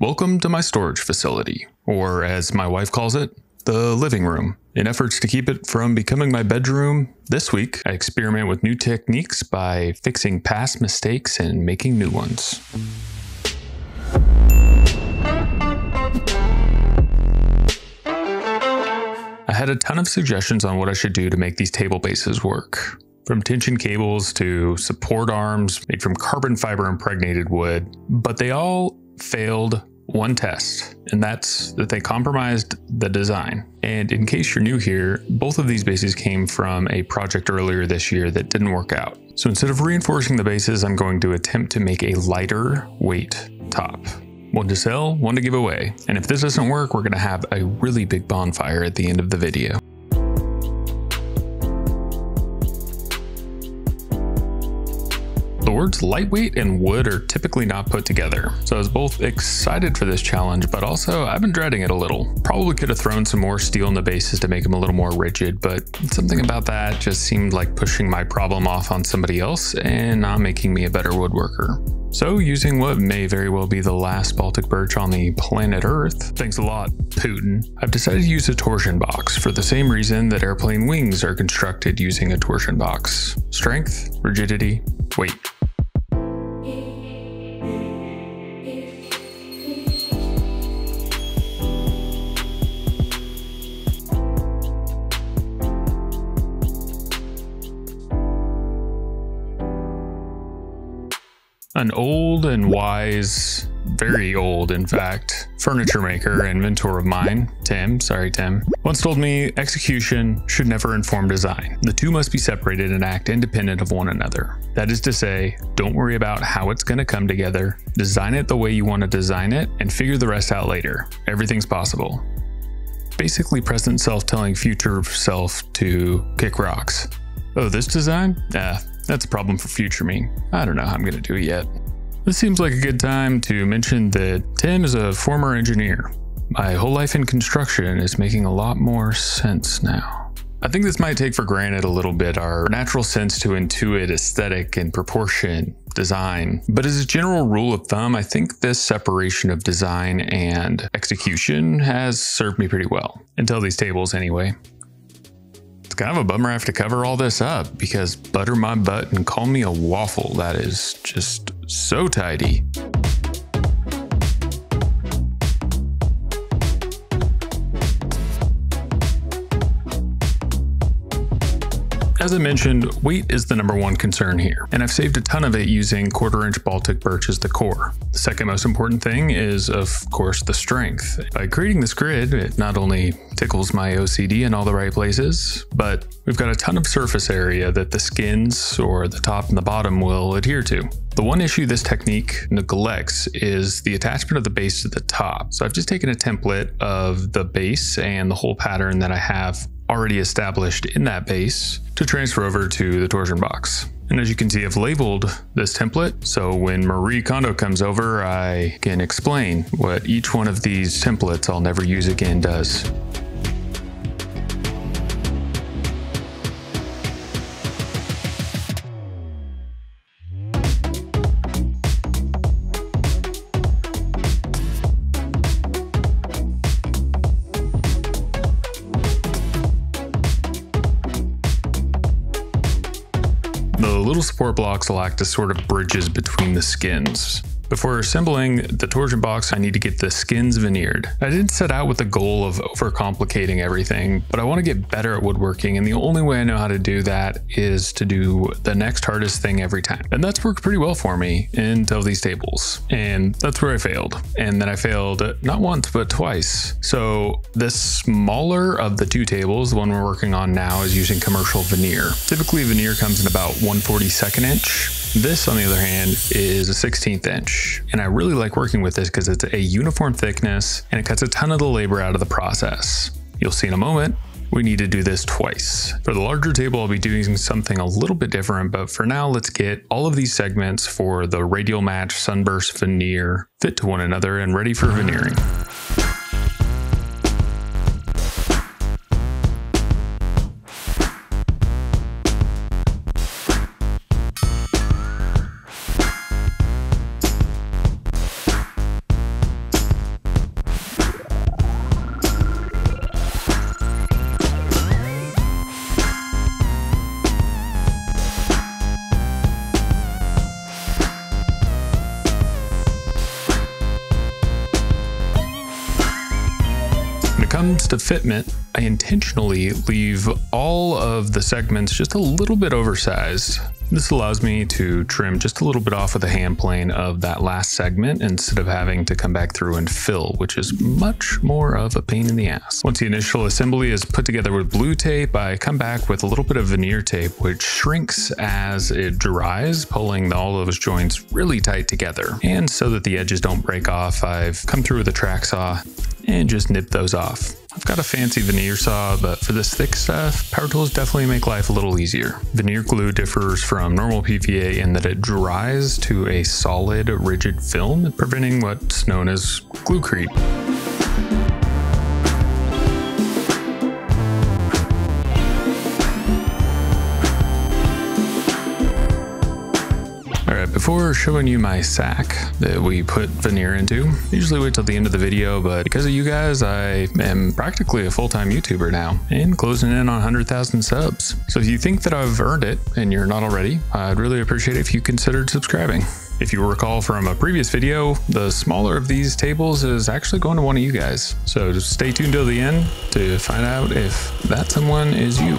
Welcome to my storage facility, or as my wife calls it, the living room. In efforts to keep it from becoming my bedroom, this week I experiment with new techniques by fixing past mistakes and making new ones. I had a ton of suggestions on what I should do to make these table bases work. From tension cables to support arms made from carbon fiber impregnated wood, but they all failed one test, and that's that they compromised the design. And in case you're new here, both of these bases came from a project earlier this year that didn't work out. So instead of reinforcing the bases, I'm going to attempt to make a lighter weight top. One to sell, one to give away. And if this doesn't work, we're gonna have a really big bonfire at the end of the video. The words lightweight and wood are typically not put together, so I was both excited for this challenge, but also I've been dreading it a little. Probably could have thrown some more steel in the bases to make them a little more rigid, but something about that just seemed like pushing my problem off on somebody else and not making me a better woodworker. So, using what may very well be the last Baltic birch on the planet Earth, thanks a lot, Putin, I've decided to use a torsion box for the same reason that airplane wings are constructed using a torsion box strength, rigidity, weight. An old and wise, very old in fact, furniture maker and mentor of mine, Tim, sorry Tim, once told me execution should never inform design. The two must be separated and act independent of one another. That is to say, don't worry about how it's going to come together, design it the way you want to design it, and figure the rest out later. Everything's possible. Basically, present self telling future self to kick rocks. Oh, this design? Yeah, that's a problem for future me. I don't know how I'm going to do it yet. This seems like a good time to mention that Tim is a former engineer. My whole life in construction is making a lot more sense now. I think this might take for granted a little bit our natural sense to intuit aesthetic and proportion, design. But as a general rule of thumb, I think this separation of design and execution has served me pretty well. Until these tables, anyway kind of a bummer I have to cover all this up because butter my butt and call me a waffle. That is just so tidy. As I mentioned, weight is the number one concern here, and I've saved a ton of it using quarter inch Baltic birch as the core. The second most important thing is, of course, the strength. By creating this grid, it not only tickles my OCD in all the right places, but we've got a ton of surface area that the skins or the top and the bottom will adhere to. The one issue this technique neglects is the attachment of the base to the top. So I've just taken a template of the base and the whole pattern that I have already established in that base to transfer over to the torsion box. And as you can see, I've labeled this template. So when Marie Kondo comes over, I can explain what each one of these templates I'll never use again does. Support blocks act as sort of bridges between the skins. Before assembling the torsion box, I need to get the skins veneered. I didn't set out with the goal of overcomplicating everything, but I want to get better at woodworking, and the only way I know how to do that is to do the next hardest thing every time. And that's worked pretty well for me until these tables. And that's where I failed. And then I failed not once, but twice. So the smaller of the two tables, the one we're working on now, is using commercial veneer. Typically veneer comes in about 142nd inch. This, on the other hand, is a 16th inch, and I really like working with this because it's a uniform thickness and it cuts a ton of the labor out of the process. You'll see in a moment, we need to do this twice. For the larger table, I'll be doing something a little bit different, but for now, let's get all of these segments for the radial match sunburst veneer fit to one another and ready for veneering. Fitment, I intentionally leave all of the segments just a little bit oversized. This allows me to trim just a little bit off of the hand plane of that last segment instead of having to come back through and fill, which is much more of a pain in the ass. Once the initial assembly is put together with blue tape, I come back with a little bit of veneer tape, which shrinks as it dries, pulling all those joints really tight together. And so that the edges don't break off, I've come through with a track saw and just nip those off. I've got a fancy veneer saw, but for this thick stuff, power tools definitely make life a little easier. Veneer glue differs from normal PVA in that it dries to a solid, rigid film, preventing what's known as glue creep. Before showing you my sack that we put veneer into, usually wait till the end of the video, but because of you guys, I am practically a full-time YouTuber now and closing in on 100,000 subs. So if you think that I've earned it and you're not already, I'd really appreciate it if you considered subscribing. If you recall from a previous video, the smaller of these tables is actually going to one of you guys. So just stay tuned till the end to find out if that someone is you.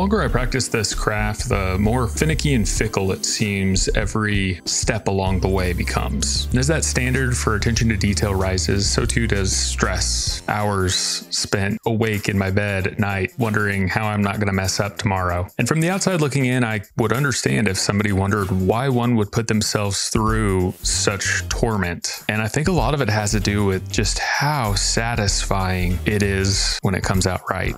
Longer I practice this craft, the more finicky and fickle it seems every step along the way becomes. And as that standard for attention to detail rises, so too does stress. Hours spent awake in my bed at night, wondering how I'm not going to mess up tomorrow. And from the outside looking in, I would understand if somebody wondered why one would put themselves through such torment. And I think a lot of it has to do with just how satisfying it is when it comes out right.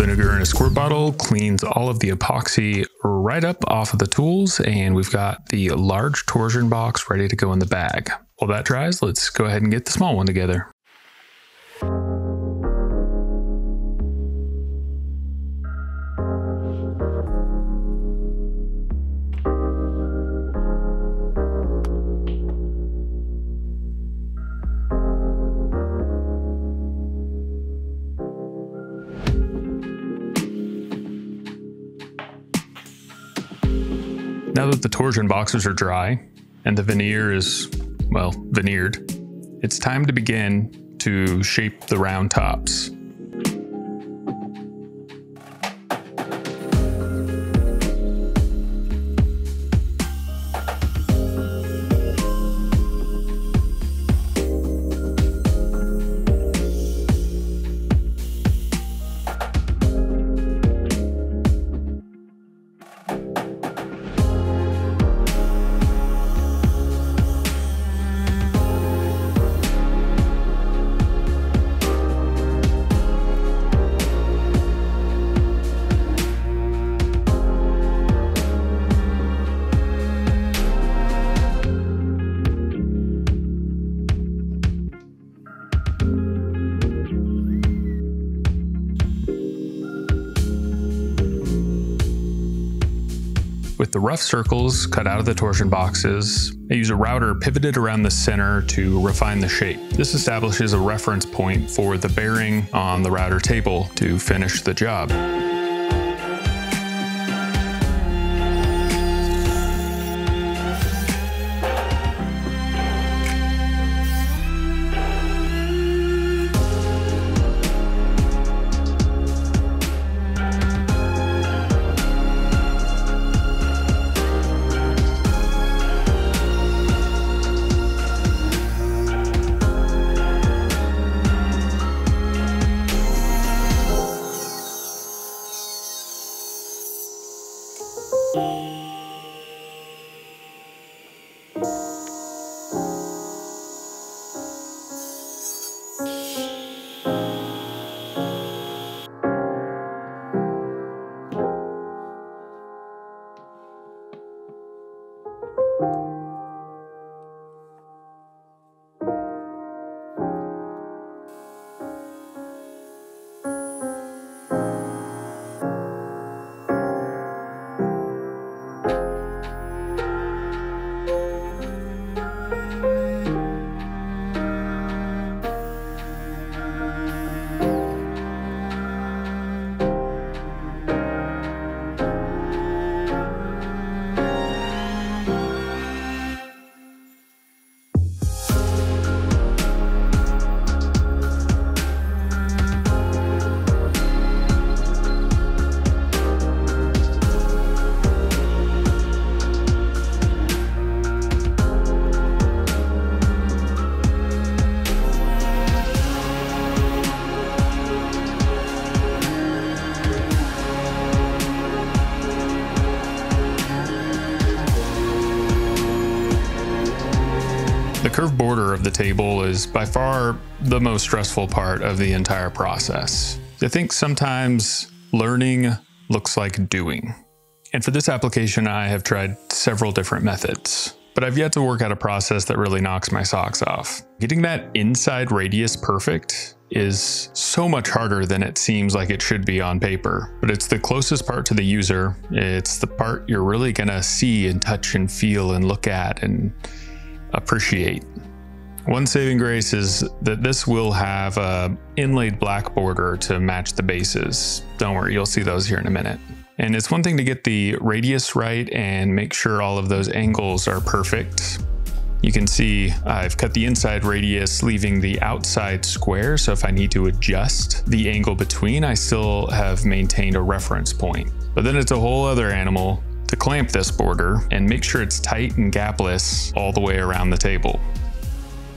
Vinegar in a squirt bottle cleans all of the epoxy right up off of the tools, and we've got the large torsion box ready to go in the bag. While that dries, let's go ahead and get the small one together. That the torsion boxes are dry and the veneer is, well, veneered, it's time to begin to shape the round tops. With the rough circles cut out of the torsion boxes, I use a router pivoted around the center to refine the shape. This establishes a reference point for the bearing on the router table to finish the job. Table is by far the most stressful part of the entire process. I think sometimes learning looks like doing. And for this application, I have tried several different methods, but I've yet to work out a process that really knocks my socks off. Getting that inside radius perfect is so much harder than it seems like it should be on paper, but it's the closest part to the user. It's the part you're really gonna see and touch and feel and look at and appreciate. One saving grace is that this will have a inlaid black border to match the bases. Don't worry, you'll see those here in a minute. And it's one thing to get the radius right and make sure all of those angles are perfect. You can see I've cut the inside radius, leaving the outside square. So if I need to adjust the angle between, I still have maintained a reference point. But then it's a whole other animal to clamp this border and make sure it's tight and gapless all the way around the table.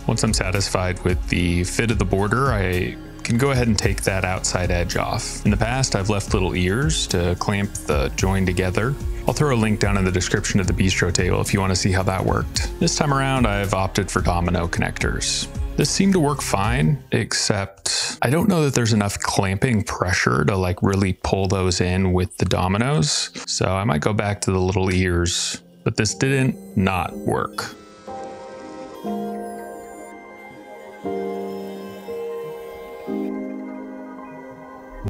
Once I'm satisfied with the fit of the border, I can go ahead and take that outside edge off. In the past, I've left little ears to clamp the join together. I'll throw a link down in the description of the bistro table if you want to see how that worked. This time around, I've opted for domino connectors. This seemed to work fine, except I don't know that there's enough clamping pressure to like really pull those in with the dominoes. So I might go back to the little ears, but this didn't not work.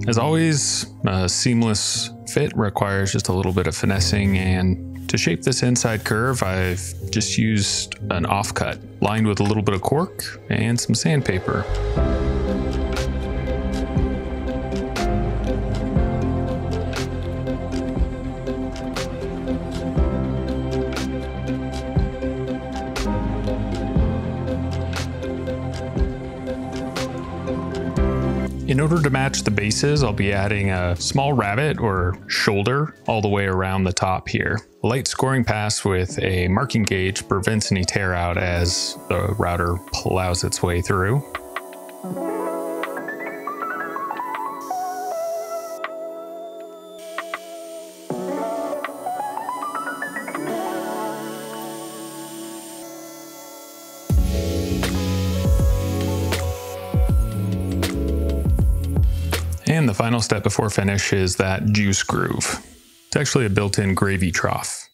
As always, a seamless fit requires just a little bit of finessing and to shape this inside curve, I've just used an offcut lined with a little bit of cork and some sandpaper. In order to match the bases, I'll be adding a small rabbet or shoulder all the way around the top here. A light scoring pass with a marking gauge prevents any tear out as the router plows its way through. And the final step before finish is that juice groove. It's actually a built-in gravy trough.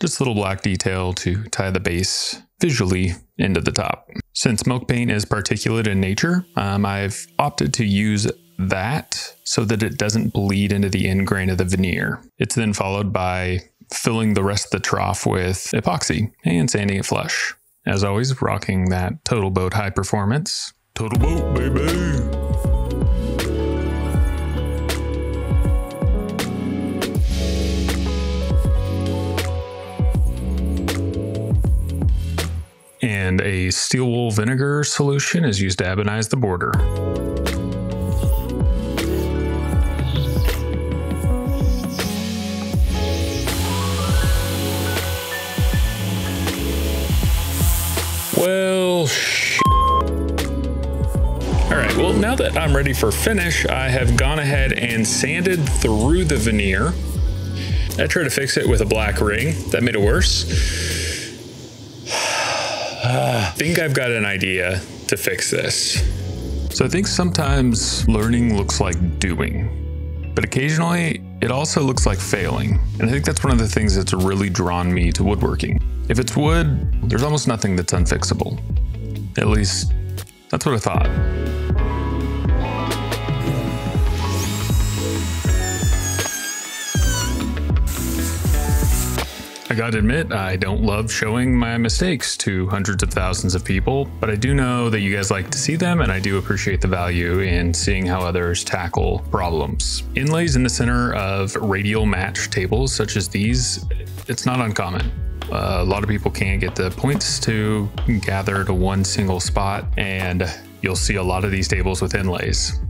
Just a little black detail to tie the base visually into the top. Since milk paint is particulate in nature, um, I've opted to use that so that it doesn't bleed into the end grain of the veneer. It's then followed by filling the rest of the trough with epoxy and sanding it flush. As always, rocking that Total Boat high performance. Total Boat, baby! And a steel wool vinegar solution is used to ebonize the border. Well, all right, well, now that I'm ready for finish, I have gone ahead and sanded through the veneer. I tried to fix it with a black ring. That made it worse. I think I've got an idea to fix this. So I think sometimes learning looks like doing, but occasionally it also looks like failing. And I think that's one of the things that's really drawn me to woodworking. If it's wood, there's almost nothing that's unfixable. At least, that's what I thought. I gotta admit, I don't love showing my mistakes to hundreds of thousands of people, but I do know that you guys like to see them, and I do appreciate the value in seeing how others tackle problems. Inlays in the center of radial match tables such as these, it's not uncommon. Uh, a lot of people can't get the points to gather to one single spot, and you'll see a lot of these tables with inlays.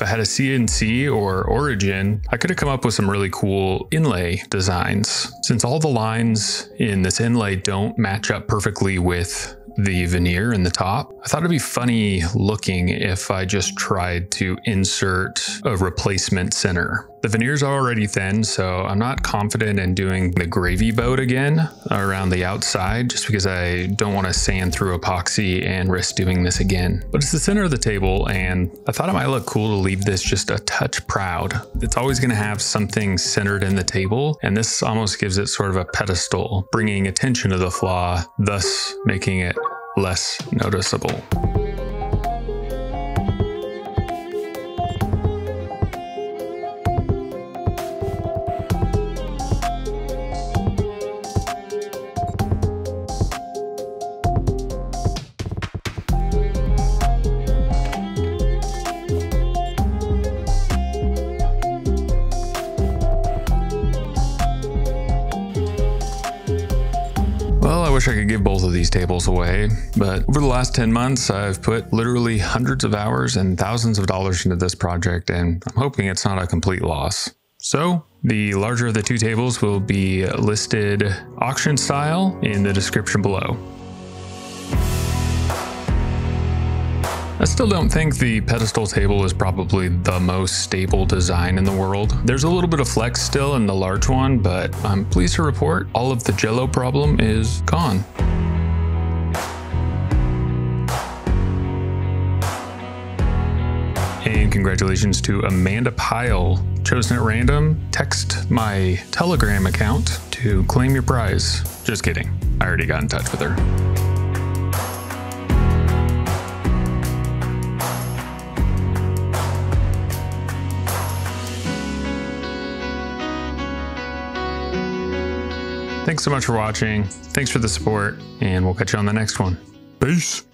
If I had a CNC or Origin, I could have come up with some really cool inlay designs. Since all the lines in this inlay don't match up perfectly with the veneer in the top. I thought it'd be funny looking if I just tried to insert a replacement center. The veneer's already thin, so I'm not confident in doing the gravy boat again around the outside, just because I don't want to sand through epoxy and risk doing this again. But it's the center of the table, and I thought it might look cool to leave this just a touch proud. It's always going to have something centered in the table, and this almost gives it sort of a pedestal, bringing attention to the flaw, thus making it less noticeable. Wish I could give both of these tables away, but over the last 10 months, I've put literally hundreds of hours and thousands of dollars into this project, and I'm hoping it's not a complete loss. So, the larger of the two tables will be listed auction style in the description below. I still don't think the pedestal table is probably the most stable design in the world. There's a little bit of flex still in the large one, but I'm pleased to report all of the jello problem is gone. And congratulations to Amanda Pyle, chosen at random. Text my Telegram account to claim your prize. Just kidding. I already got in touch with her. Thanks so much for watching. Thanks for the support, and we'll catch you on the next one. Peace.